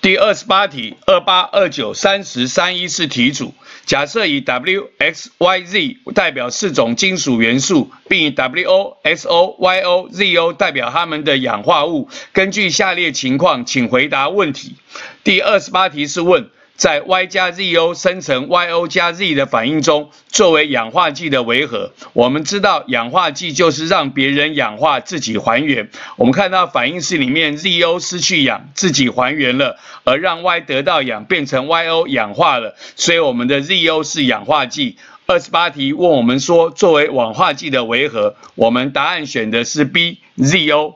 第二十八题，二八、二九、三十、三一是题组。假设以 W、X、Y、Z 代表四种金属元素，并以 W、S、O、Y、O、Z、O 代表它们的氧化物。根据下列情况，请回答问题。第二十八题是问。在 Y 加 ZO 生成 YO 加 Z 的反应中，作为氧化剂的维和，我们知道氧化剂就是让别人氧化，自己还原。我们看到反应式里面 ZO 失去氧，自己还原了，而让 Y 得到氧，变成 YO 氧化了，所以我们的 ZO 是氧化剂。二十八题问我们说，作为氧化剂的维和，我们答案选的是 B ZO。